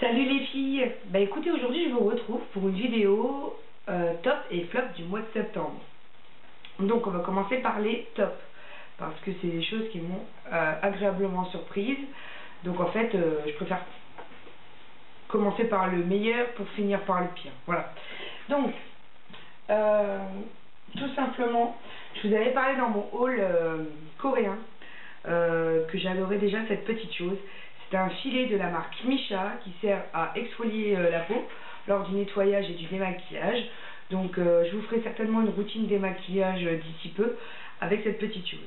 Salut les filles Bah écoutez, aujourd'hui je vous retrouve pour une vidéo euh, top et flop du mois de septembre. Donc on va commencer par les tops, parce que c'est des choses qui m'ont euh, agréablement surprise. Donc en fait, euh, je préfère commencer par le meilleur pour finir par le pire. Voilà. Donc, tout simplement, je vous avais parlé dans mon haul coréen, que j'adorais déjà cette petite chose. C'est un filet de la marque Misha qui sert à exfolier euh, la peau lors du nettoyage et du démaquillage. Donc euh, je vous ferai certainement une routine démaquillage euh, d'ici peu avec cette petite chose.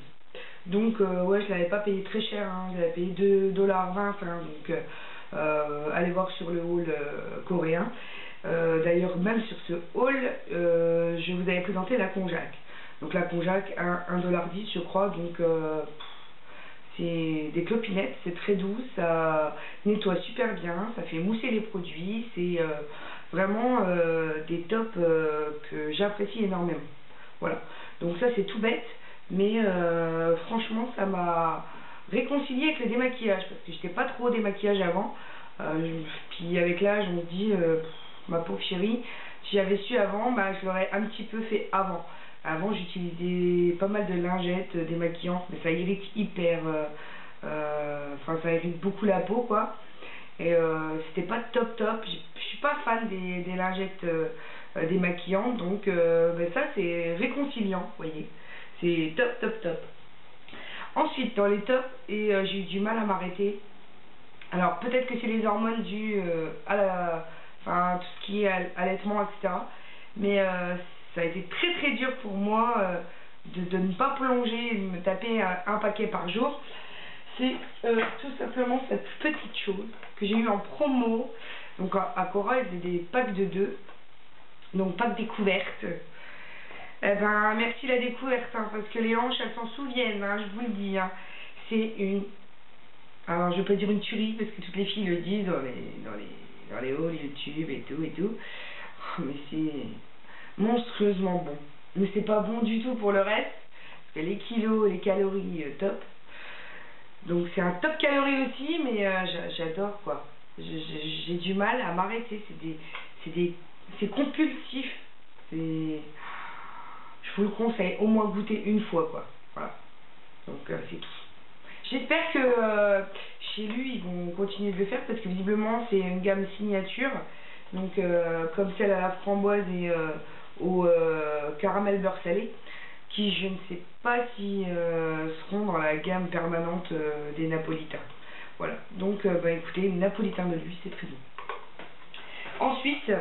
Donc ouais je l'avais pas payé très cher, hein. je l'avais payé 2,20$, hein. donc allez voir sur le haul coréen. D'ailleurs même sur ce haul je vous avais présenté la Conjac. Donc la Conjac à 1,10$ je crois, donc c'est des clopinettes, c'est très doux, ça nettoie super bien, ça fait mousser les produits, c'est euh, vraiment euh, des tops euh, que j'apprécie énormément. Voilà, donc ça c'est tout bête, mais franchement ça m'a réconcilié avec le démaquillage, parce que j'étais pas trop démaquillage avant, puis avec l'âge on se dit, ma pauvre chérie, si j'avais su avant, bah, je l'aurais un petit peu fait avant. Avant, j'utilisais pas mal de lingettes euh, démaquillantes, mais ça irrite hyper. Euh, euh, enfin, ça irrite beaucoup la peau, quoi. Et c'était pas top top. Je suis pas fan des, des lingettes démaquillantes, donc ben ça, c'est réconciliant, vous voyez. C'est top, top, top. Ensuite, dans les tops, et j'ai eu du mal à m'arrêter. Alors, peut-être que c'est les hormones dues à la. Enfin, tout ce qui est allaitement, etc. Mais ça a été très très dur pour moi euh, de, ne pas plonger et de me taper un, paquet par jour. C'est euh, tout simplement cette petite chose que j'ai eu en promo. Donc à, Cora, il y des packs de deux. Donc pack découverte. Eh ben, merci la découverte, hein, parce que les hanches, elles s'en souviennent, hein, je vous le dis. Hein. C'est une... Alors, je vais pas dire une tuerie, parce que toutes les filles le disent dans les, dans les, dans les YouTube et tout et tout. Oh, mais c'est monstrueusement bon. Mais c'est pas bon du tout pour le reste, les kilos les calories, euh, top. Donc c'est un top calorie aussi, mais euh, j'adore quoi. J'ai du mal à m'arrêter, c'est des, c'est compulsif. Je vous le conseille, au moins goûter une fois quoi. Voilà. Donc euh, c'est tout. J'espère que chez lui ils vont continuer de le faire parce que visiblement c'est une gamme signature. Donc comme celle à la framboise et au euh, caramel beurre salé qui je ne sais pas si euh, seront dans la gamme permanente euh, des napolitains. Voilà, donc bah, écoutez, napolitain de lui, c'est très bon. Ensuite,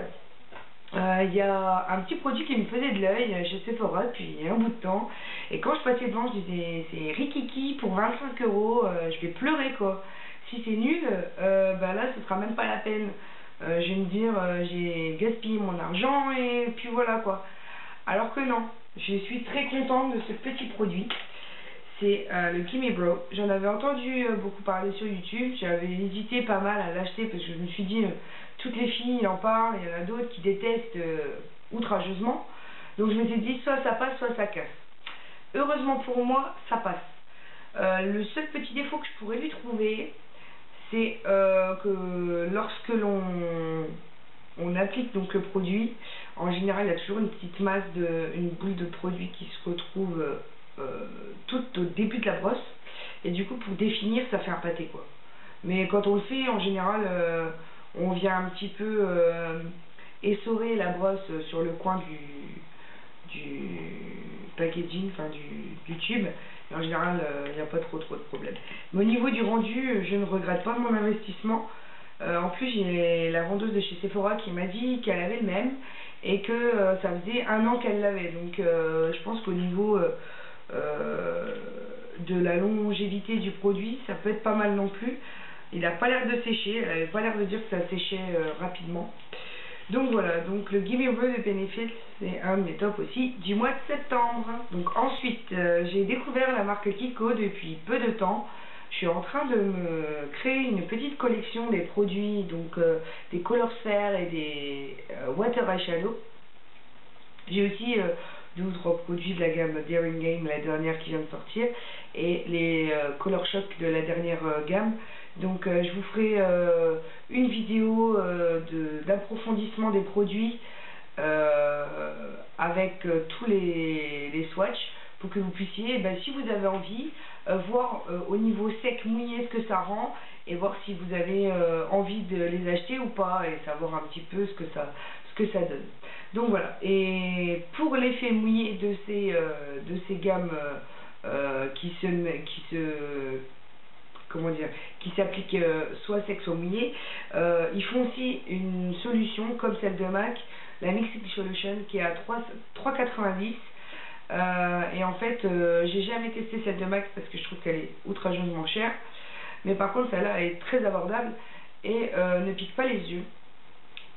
il y a un petit produit qui me faisait de l'œil chez Sephora depuis un bout de temps. Et quand je passais devant, je disais, c'est Rikiki pour 25 euros, je vais pleurer quoi. Si c'est nul, bah là, ce sera même pas la peine. Euh, je vais me dire euh, j'ai gaspillé mon argent et puis voilà quoi. Alors que non, je suis très contente de ce petit produit. C'est euh, le Gimme Bro. J'en avais entendu beaucoup parler sur YouTube. J'avais hésité pas mal à l'acheter parce que je me suis dit toutes les filles en parlent. Il y en a d'autres qui détestent outrageusement. Donc je me suis dit soit ça passe, soit ça casse. Heureusement pour moi, ça passe. le seul petit défaut que je pourrais lui trouver, c'est euh, que lorsque l'on on applique donc le produit, en général il y a toujours une petite masse de, une boule de produit qui se retrouve euh, tout au début de la brosse, et du coup pour définir ça fait un pâté quoi. Mais quand on le fait, en général, euh, on vient un petit peu essorer la brosse sur le coin du, du packaging, enfin du, du tube, en général, il euh, n'y a pas trop trop de problèmes. Mais au niveau du rendu, je ne regrette pas mon investissement. Euh, en plus, j'ai la vendeuse de chez Sephora qui m'a dit qu'elle avait le même et que euh, ça faisait un an qu'elle l'avait. Donc, je pense qu'au niveau de la longévité du produit, ça peut être pas mal non plus. Il n'a pas l'air de sécher, elle n'avait pas l'air de dire que ça séchait rapidement. Donc voilà, donc le Giveaway de Benefit, c'est un de mes tops aussi du mois de septembre. Donc ensuite, euh, j'ai découvert la marque Kiko depuis peu de temps. Je suis en train de me créer une petite collection des produits, donc euh, des color sphères et des euh, water eyeshadow. J'ai aussi deux ou trois produits de la gamme Daring Game, la dernière qui vient de sortir, et les Color Shock de la dernière gamme Donc je vous ferai une vidéo d'approfondissement des produits avec tous les, les swatchs pour que vous puissiez, ben, si vous avez envie, voir au niveau sec mouillé ce que ça rend et voir si vous avez envie de les acheter ou pas et savoir un petit peu ce que ça, ce que ça donne. Donc voilà, et pour l'effet mouillé de ces, euh, de ces gammes euh, euh, qui se, qui se comment dire, qui s'appliquent soit sec soit mouillé, ils font aussi une solution comme celle de MAC, la Mixing Solution qui est à 3,90 et en fait, j'ai jamais testé celle de MAC parce que je trouve qu'elle est outrageusement chère. Mais par contre, celle-là est très abordable et ne pique pas les yeux.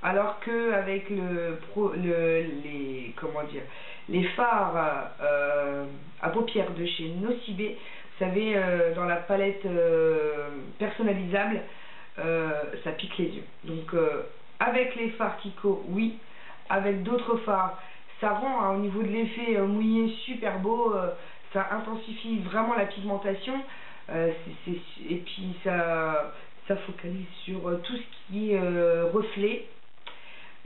Alors que avec le, le les comment dire les phares euh, à paupières de chez Nocibé, vous savez euh, dans la palette euh, personnalisable ça pique les yeux. Donc avec les phares Kiko oui. Avec d'autres phares ça rend hein, au niveau de l'effet mouillé super beau ça intensifie vraiment la pigmentation. Et puis ça ça focalise sur tout ce qui est reflet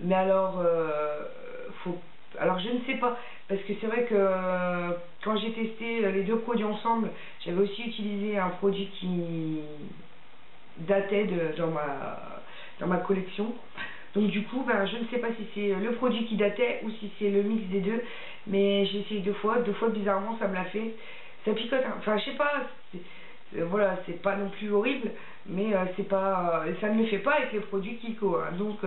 mais alors, euh, faut, alors je ne sais pas, parce que c'est vrai que euh, quand j'ai testé euh, les deux produits ensemble, j'avais aussi utilisé un produit qui datait dans, ma, dans ma collection. Donc du coup, ben, je ne sais pas si c'est le produit qui datait ou si c'est le mix des deux, mais j'ai essayé deux fois, deux fois bizarrement ça me l'a fait. Ça picote, hein. enfin je sais pas, voilà, c'est pas non plus horrible, mais c'est pas, ça ne le fait pas avec les produits Kiko. Hein. donc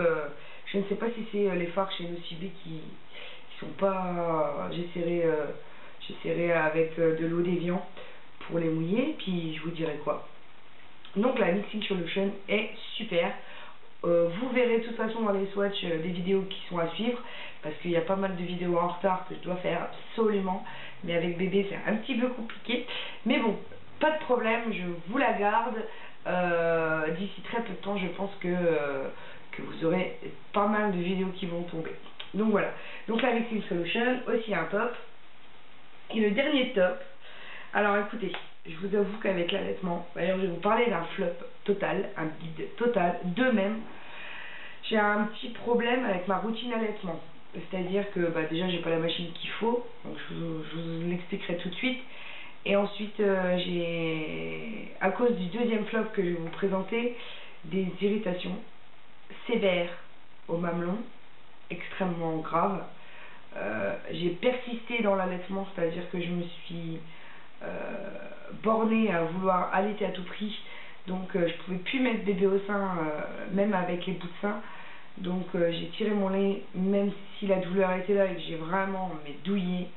je ne sais pas si c'est euh, les phares chez Nocibé qui, qui sont pas... J'essaierai euh, j'essaierai avec euh, de l'eau déviant pour les mouiller, puis je vous dirai quoi. Donc la Mixing Solution est super. vous verrez de toute façon dans les swatchs des vidéos qui sont à suivre, parce qu'il y a pas mal de vidéos en retard que je dois faire absolument, mais avec bébé c'est un petit peu compliqué. Mais bon, pas de problème, je vous la garde. D'ici très peu de temps, je pense que que vous aurez pas mal de vidéos qui vont tomber. Donc voilà. Donc la Mixing Solution, aussi un top. Et le dernier top, alors écoutez, je vous avoue qu'avec l'allaitement, d'ailleurs je vais vous parler d'un flop total, un guide total, de même. J'ai un petit problème avec ma routine allaitement. C'est-à-dire que bah, déjà j'ai pas la machine qu'il faut, donc je vous, l'expliquerai tout de suite. Et ensuite euh, j'ai, à cause du deuxième flop que je vais vous présenter, des irritations sévère au mamelon, extrêmement grave. Euh, j'ai persisté dans l'allaitement, c'est-à-dire que je me suis euh, bornée à vouloir allaiter à tout prix. Donc euh, je pouvais plus mettre bébé au sein, même avec les bouts de sein. Donc j'ai tiré mon lait, même si la douleur était là et que j'ai vraiment mais douillé.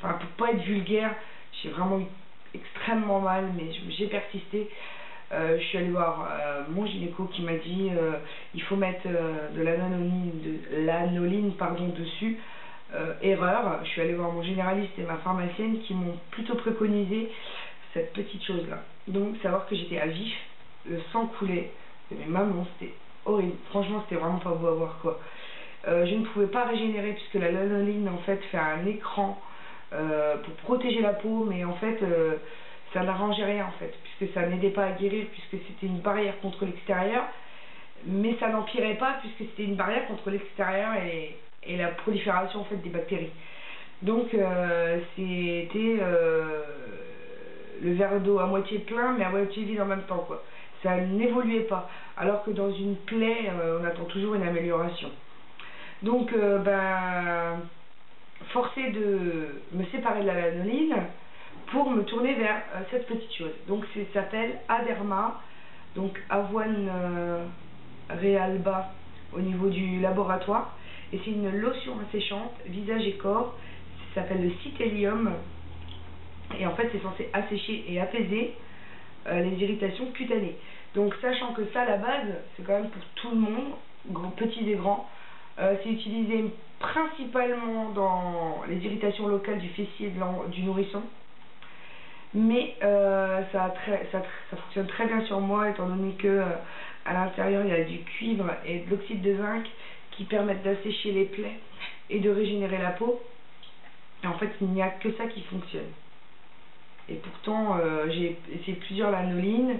Enfin, pour pas être vulgaire, j'ai vraiment eu extrêmement mal, mais j'ai persisté. Euh, je suis allée voir euh, mon gynéco qui m'a dit euh, il faut mettre de l'anoline de pardon dessus erreur. Je suis allée voir mon généraliste et ma pharmacienne qui m'ont plutôt préconisé cette petite chose là donc savoir que j'étais à vif le sang coulait mais maman c'était horrible. Franchement c'était vraiment pas beau à voir quoi. Je ne pouvais pas régénérer puisque la lanoline en fait fait un écran pour protéger la peau mais en fait ça n'arrangeait rien en fait, puisque ça n'aidait pas à guérir, puisque c'était une barrière contre l'extérieur, mais ça n'empirait pas, puisque c'était une barrière contre l'extérieur et, et, la prolifération en fait des bactéries. Donc euh, c'était euh, le verre d'eau à moitié plein, mais à moitié vide en même temps quoi. Ça n'évoluait pas, alors que dans une plaie, euh, on attend toujours une amélioration. Donc ben forcé de me séparer de la lanoline, pour me tourner vers cette petite chose. Donc ça s'appelle Aderma, donc avoine réalba au niveau du laboratoire. Et c'est une lotion asséchante, visage et corps. Ça s'appelle le Citélium. Et en fait, c'est censé assécher et apaiser euh, les irritations cutanées. Donc, sachant que ça, la base, c'est quand même pour tout le monde, petits et grands. c'est utilisé principalement dans les irritations locales du fessier du nourrisson mais euh, ça, ça, fonctionne très bien sur moi étant donné que euh, à l'intérieur il y a du cuivre et de l'oxyde de zinc qui permettent d'assécher les plaies et de régénérer la peau. En fait, il n'y a que ça qui fonctionne. Et pourtant, euh, j'ai essayé plusieurs lanolines.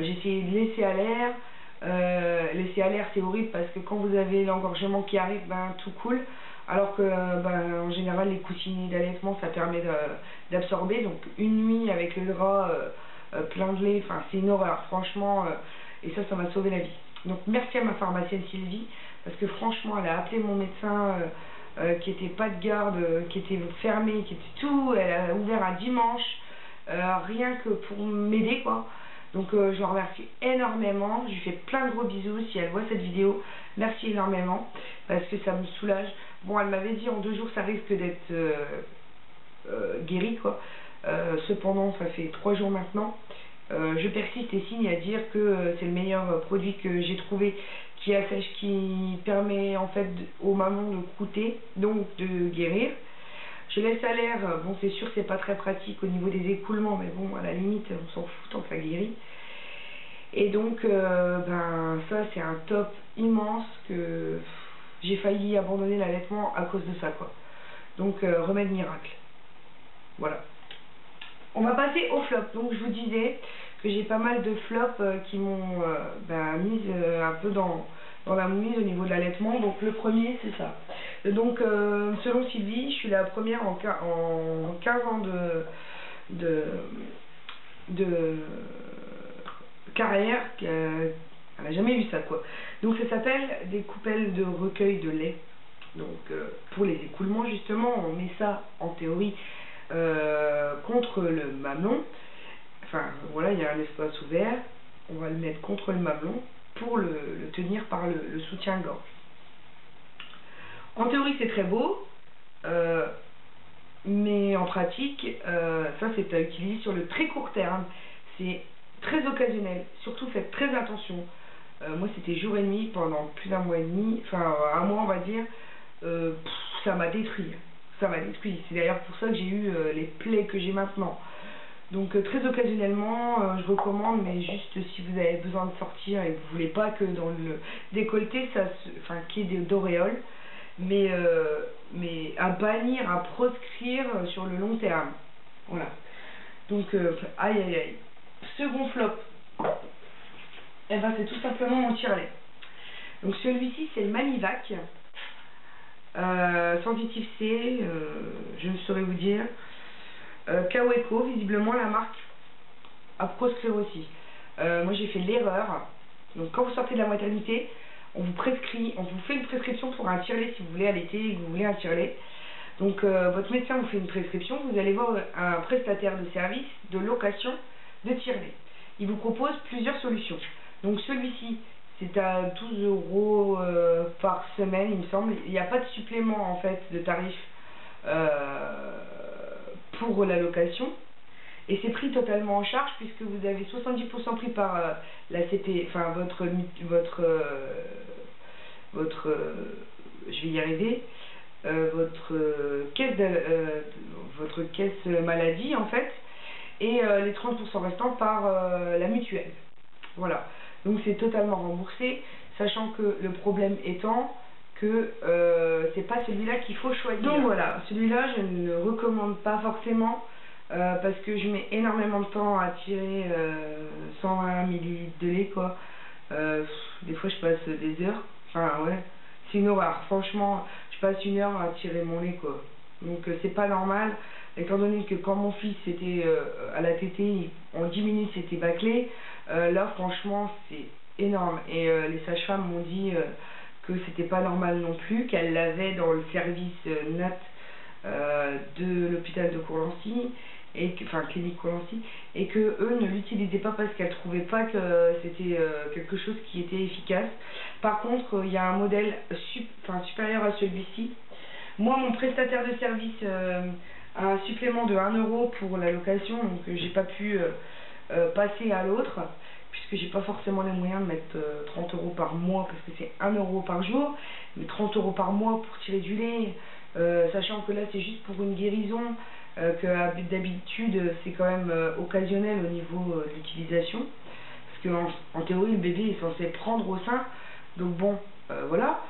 j'ai essayé de laisser à l'air. laisser à l'air c'est horrible parce que quand vous avez l'engorgement qui arrive, ben tout coule. Alors que ben, en général les coussinets d'allaitement ça permet d'absorber. Donc une nuit avec le drap plein de lait, enfin c'est une horreur franchement. et ça, ça m'a sauvé la vie. Donc merci à ma pharmacienne Sylvie parce que franchement elle a appelé mon médecin euh, qui était pas de garde, euh, qui était fermé, qui était tout, elle a ouvert un dimanche, euh, rien que pour m'aider quoi. Donc je la remercie énormément, je lui fais plein de gros bisous si elle voit cette vidéo, merci énormément, parce que ça me soulage. Bon elle m'avait dit en deux jours ça risque d'être guéri quoi, cependant ça fait trois jours maintenant. Je persiste et signe à dire que c'est le meilleur produit que j'ai trouvé qui qui permet en fait aux mamans de coûter, donc de guérir. Je laisse à l'air, bon c'est sûr c'est pas très pratique au niveau des écoulements, mais bon à la limite on s'en fout tant que ça guérit. Et donc euh, ben ça c'est un top immense que j'ai failli abandonner l'allaitement à cause de ça quoi. Donc euh, remède miracle. Voilà. On va passer au flop. Donc je vous disais que j'ai pas mal de flops euh, qui m'ont ben, mise un peu dans, dans la mouise au niveau de l'allaitement. Donc le premier, c'est ça. Donc euh, selon Sylvie, je suis la première en, en 15 ans de, de, de carrière qui n'a jamais eu ça quoi. Donc ça s'appelle des coupelles de recueil de lait. Donc euh, pour les écoulements justement, on met ça en théorie euh, contre le mamelon. Enfin voilà, il y a un espace ouvert. On va le mettre contre le mamelon pour le, tenir par le, soutien-gorge. En théorie, c'est très beau, euh, mais en pratique, euh, ça c'est à utiliser sur le très court terme. C'est très occasionnel, surtout faites très attention. Moi, c'était jour et nuit pendant plus d'un mois et demi, enfin un mois, on va dire. ça m'a détruit. Ça m'a détruit. C'est d'ailleurs pour ça que j'ai eu les plaies que j'ai maintenant. Donc euh, très occasionnellement, euh, je recommande, mais juste si vous avez besoin de sortir et que vous voulez pas que dans le décolleté, ça enfin qu'il y ait d'auréoles, mais, euh, mais à bannir, à proscrire sur le long terme. Voilà. Donc, aïe aïe aïe. Second flop, eh ben, c'est tout simplement mon tirelet. Donc celui-ci, c'est le Manivac. Sensitif C, je ne saurais vous dire. Euh, Kaweco, visiblement la marque a proscrire aussi. Euh, moi j'ai fait l'erreur. Donc quand vous sortez de la maternité, on vous prescrit, on vous fait une prescription pour un tirelet si vous voulez allaiter et que vous voulez un tirelet. Donc euh, votre médecin vous fait une prescription, vous allez voir un prestataire de service de location de tirelet. Il vous propose plusieurs solutions. Donc celui-ci, c'est à 12 euros par semaine, il me semble. Il n'y a pas de supplément en fait de tarif pour la location. Et c'est pris totalement en charge puisque vous avez 70% pris par euh, la CP, enfin votre, votre, euh, votre euh, je vais y arriver, votre, caisse de, votre caisse maladie en fait, et les 30% restants par la mutuelle. Voilà. Donc c'est totalement remboursé, sachant que le problème étant que euh, c'est pas celui-là qu'il faut choisir. Donc voilà, celui-là je ne le recommande pas forcément euh, parce que je mets énormément de temps à tirer 120 euh, ml de lait quoi. des fois je passe des heures, enfin ouais, c'est. Franchement, je passe une heure à tirer mon lait quoi. Donc c'est pas normal, étant donné que quand mon fils était à la tétée, en 10 minutes c'était bâclé, là franchement c'est énorme. Et les sages-femmes m'ont dit que c'était pas normal non plus, qu'elle l'avait dans le service euh, NAT euh, de l'hôpital de Courlancy, et enfin clinique Courlancy, et que eux ne l'utilisaient pas parce qu'elles trouvaient pas que c'était euh, quelque chose qui était efficace. Par contre, il y a un modèle enfin, supérieur à celui-ci. Moi, mon prestataire de service a un supplément de 1 euro pour la location, donc j'ai pas pu passer à l'autre puisque j'ai pas forcément les moyens de mettre 30 euh, euros par mois parce que c'est 1 euro par jour, mais 30 euros par mois pour tirer du lait, euh, sachant que là c'est juste pour une guérison, euh, que d'habitude c'est quand même occasionnel au niveau de l'utilisation, parce qu'en en théorie le bébé est censé prendre au sein, donc bon, voilà.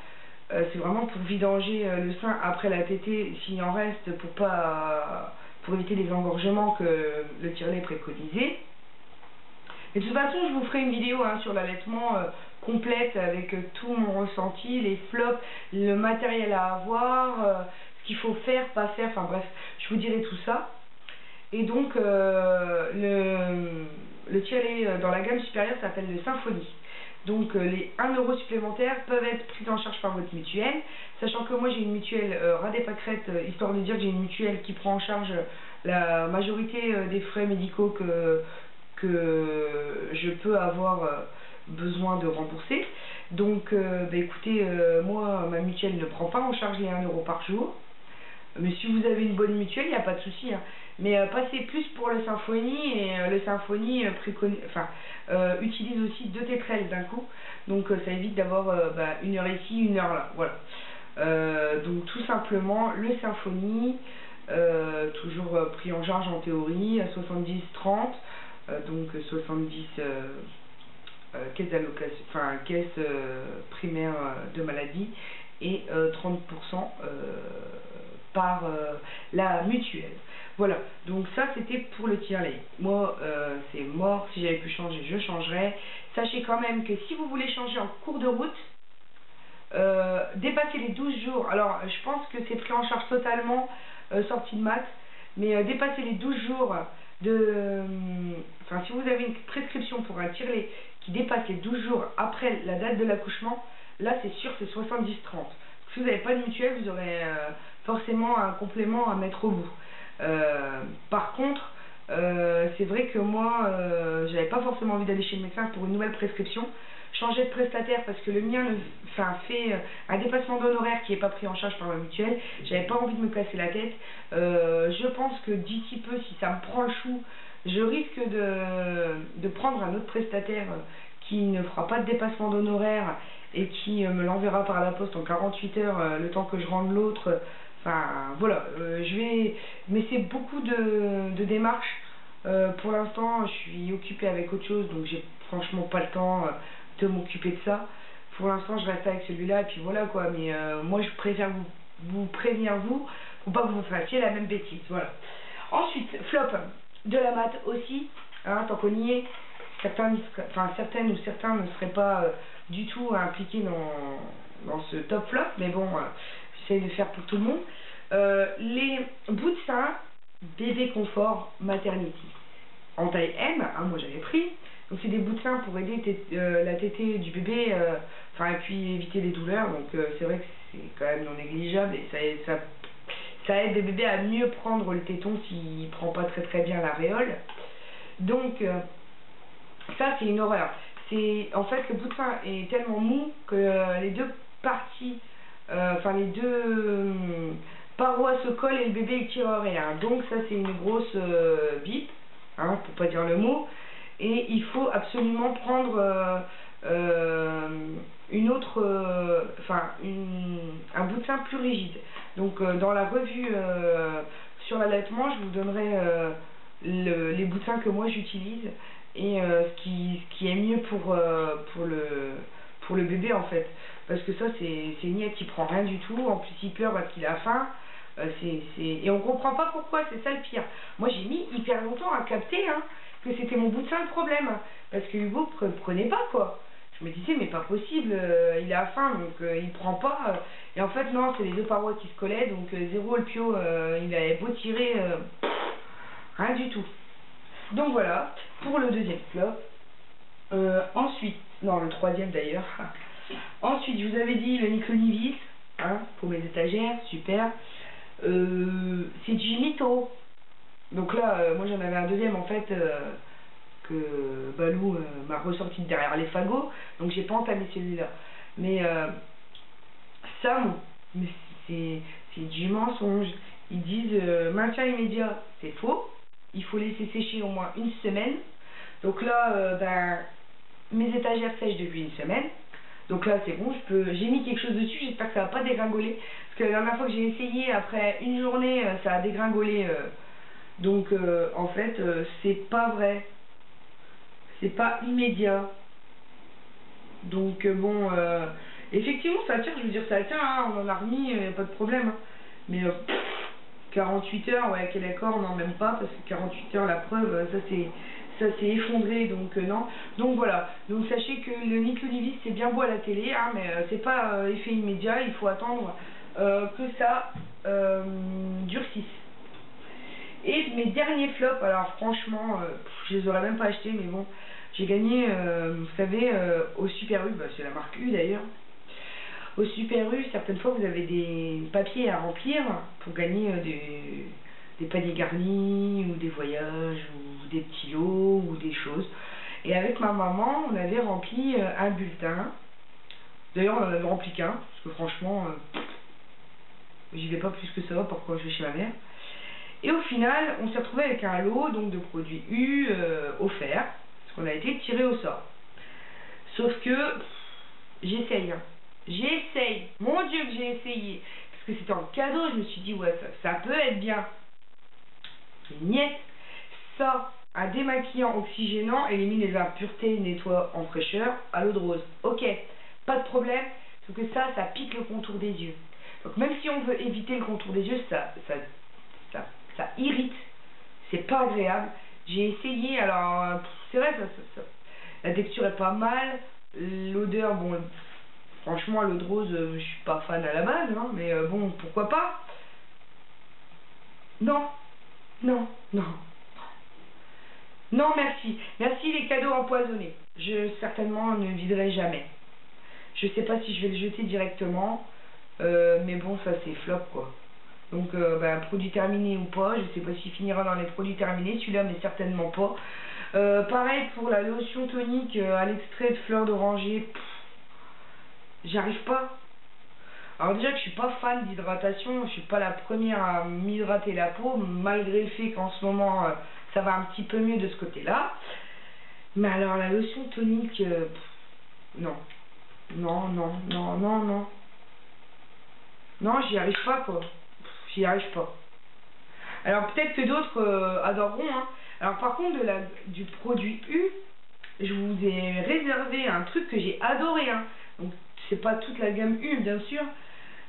c'est vraiment pour vidanger le sein après la tétée s'il en reste pour pas pour éviter les engorgements que le tirelet est de toute façon, je vous ferai une vidéo hein, sur l'allaitement euh, complète avec tout mon ressenti, les flops, le matériel à avoir, ce qu'il faut faire, pas faire, enfin bref, je vous dirai tout ça. Et donc, le, le dans la gamme supérieure s'appelle le Symphonie. Donc euh, les 1 euro supplémentaires peuvent être pris en charge par votre mutuelle, sachant que moi j'ai une mutuelle euh, euh, histoire de dire que j'ai une mutuelle qui prend en charge la majorité euh, des frais médicaux que, que je peux avoir besoin de rembourser. Donc bah, écoutez, moi ma mutuelle ne prend pas en charge les 1 euro par jour. Mais si vous avez une bonne mutuelle, il n'y a pas de souci. Hein. Mais euh, passez plus pour le symphonie et euh, le symphonie euh, enfin, utilise aussi deux tétrelles d'un coup. Donc ça évite d'avoir bah, une heure ici, une heure là. Voilà. donc tout simplement le symphonie, toujours pris en charge en théorie à 70-30. Donc 70 caisses enfin caisse primaire de maladie et 30% par la mutuelle. Voilà, donc ça c'était pour le tiers Moi, euh, c'est mort, si j'avais pu changer, je changerais. Sachez quand même que si vous voulez changer en cours de route, euh, dépasser les 12 jours, alors je pense que c'est pris en charge totalement, euh, sortie de maths, mais euh, dépasser les 12 jours de... Enfin, si vous avez une prescription pour un tirelet qui dépasse les 12 jours après la date de l'accouchement, là c'est sûr c'est 70-30. Si vous n'avez pas de mutuelle, vous aurez forcément un complément à mettre au bout. Euh, par contre, euh, c'est vrai que moi, euh, j'avais pas forcément envie d'aller chez le médecin pour une nouvelle prescription. Changer de prestataire parce que le mien fait un dépassement d'honoraires qui n'est pas pris en charge par ma mutuelle. J'avais pas envie de me casser la tête. je pense que d'ici peu, si ça me prend le chou, je risque de, de prendre un autre prestataire qui ne fera pas de dépassement d'honoraires et qui me l'enverra par la poste en 48 heures, le temps que je rende l'autre. Enfin, voilà, euh, je vais... Mais c'est beaucoup de, démarches. Euh, pour l'instant, je suis occupée avec autre chose, donc j'ai franchement pas le temps euh, de m'occuper de ça. Pour l'instant, je reste avec celui-là, et puis voilà, quoi. Mais moi, je préfère vous, vous prévenir, vous, pour pas que vous fassiez la même bêtise, voilà. Ensuite, flop, de la maths aussi, hein, tant qu'on y est. Certains, enfin, certaines ou certains ne seraient pas du tout impliqués dans ce top flop, mais bon j'essaie de faire pour tout le monde. Euh, les bouts de sein bébé confort maternity en taille M, hein, moi j'avais pris. Donc c'est des bouts de sein pour aider euh, la tétée du bébé, euh, enfin et puis éviter les douleurs. Donc c'est vrai que c'est quand même non négligeable et ça, ça, aide le bébé à mieux prendre le téton s'il prend pas très très bien la réole. Donc ça c'est une horreur. C'est en fait le bout de sein est tellement mou que les deux parties enfin les deux euh, parois se collent et le bébé il tire rien. Donc ça c'est une grosse euh, bite, hein, pour pas dire le mot. Et il faut absolument prendre une autre, enfin un bout de plus rigide. Donc dans la revue sur l'allaitement, je vous donnerai les bouts de que moi j'utilise et ce, qui, ce qui est mieux pour le bébé en fait parce que ça c'est niette qui prend rien du tout, en plus il pleure parce qu'il a faim, euh, et on comprend pas pourquoi, c'est ça le pire. Moi j'ai mis hyper longtemps à capter hein, que c'était mon bout de sein le problème, parce que Hugo ne prenait pas quoi. Je me disais mais pas possible, euh, il a faim donc euh, il prend pas, et en fait non c'est les deux parois qui se collaient, donc zéro le pio, il avait beau tirer, rien du tout. Donc voilà, pour le deuxième flop. ensuite, non le troisième d'ailleurs, Ensuite, je vous avais dit le micronivis, hein, pour mes étagères, super. Euh, c'est mytho. Donc là, euh, moi j'en avais un deuxième en fait euh, que Balou m'a ressorti derrière les fagots, donc j'ai pas entamé celui-là. Mais ça, bon, c'est du mensonge. Ils disent maintien immédiat, c'est faux. Il faut laisser sécher au moins une semaine. Donc là, ben, mes étagères sèchent depuis une semaine. Donc là, c'est bon, je peux, j'ai mis quelque chose dessus, j'espère que ça va pas dégringoler. Parce que la dernière fois que j'ai essayé, après une journée, euh, ça a dégringolé. Euh. donc, euh, en fait, c'est pas vrai. C'est pas immédiat. Donc, bon, effectivement, ça tient, je veux dire, ça tient, hein, on en a remis, pas de problème. Hein. Mais 48 heures, ouais, quel accord, non, même pas, parce que 48 heures, la preuve, ça c'est ça s'est effondré, donc non. Donc voilà, donc sachez que le Niclonivis c'est bien beau à la télé, hein, mais c'est pas effet immédiat, il faut attendre que ça durcisse. Et mes derniers flops, alors franchement, je les aurais même pas achetés, mais bon, j'ai gagné, vous savez, au Super U, bah, c'est la marque U d'ailleurs, au Super U, certaines fois, vous avez des papiers à remplir pour gagner euh, des, des paniers garnis ou des voyages ou des petits lots ou des choses. Et avec ma maman, on avait rempli euh, un bulletin. D'ailleurs, on en avait rempli qu'un, parce que franchement, euh, j'y vais pas plus que ça, pourquoi je vais chez ma mère. Et au final, on s'est retrouvé avec un lot donc de produits U offerts, parce qu'on a été tiré au sort. Sauf que j'essaye. Hein. J'essaye. Mon Dieu que j'ai essayé. Parce que c'était en cadeau, je me suis dit, ouais, ça peut être bien. Niet. Ça, un démaquillant oxygénant, élimine les impuretés, nettoie en fraîcheur, à l'eau de rose. Ok, pas de problème. Sauf que ça, ça pique le contour des yeux. Donc même si on veut éviter le contour des yeux, ça, ça, ça, ça irrite. C'est pas agréable. J'ai essayé, alors, c'est vrai, ça, ça, la texture est pas mal. L'odeur, bon, Franchement, l'eau de rose, euh, je suis pas fan à la base, hein, mais euh, bon, pourquoi pas Non, non, non. Non, merci. Merci les cadeaux empoisonnés. Je certainement ne viderai jamais. Je sais pas si je vais le jeter directement, euh, mais bon, ça c'est flop quoi. Donc, ben, produit terminé ou pas, je sais pas s'il finira dans les produits terminés, celui-là, mais certainement pas. pareil pour la lotion tonique à l'extrait de fleurs d'oranger, j'arrive pas. Alors déjà que je suis pas fan d'hydratation, je suis pas la première à m'hydrater la peau, malgré le fait qu'en ce moment euh, ça va un petit peu mieux de ce côté-là. Mais alors la lotion tonique, euh, non. Non, non, non, non, non. Non, j'y arrive pas quoi. J'y arrive pas. Alors peut-être que d'autres euh, adoreront. Hein. Alors par contre du produit U, je vous ai réservé un truc que j'ai adoré. Hein. Donc c'est pas toute la gamme U bien sûr,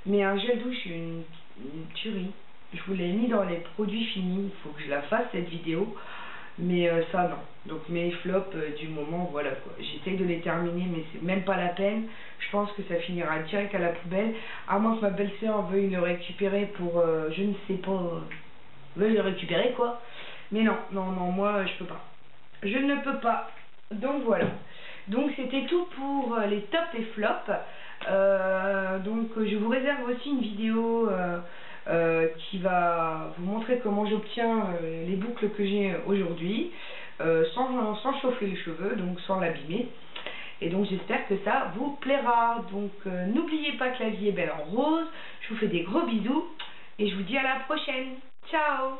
mais un gel douche, une, une tuerie. Je vous l'ai mis dans les produits finis, il faut que je la fasse cette vidéo, mais euh, ça non. Donc mes flops euh, du moment, voilà quoi. J'essaye de les terminer, mais c'est même pas la peine. Je pense que ça finira direct à la poubelle, à moins que ma belle-sœur veuille le récupérer pour, euh, je ne sais pas, veuille le récupérer quoi. Mais non, non, non, moi je peux pas. Je ne peux pas. Donc voilà. Donc c'était tout pour euh, les tops et flops. Euh, donc je vous réserve aussi une vidéo euh, qui va vous montrer comment j'obtiens les boucles que j'ai aujourd'hui sans, sans chauffer les cheveux, donc sans l'abîmer. Et donc j'espère que ça vous plaira. Donc n'oubliez pas que la vie est belle en rose. Je vous fais des gros bisous et je vous dis à la prochaine. Ciao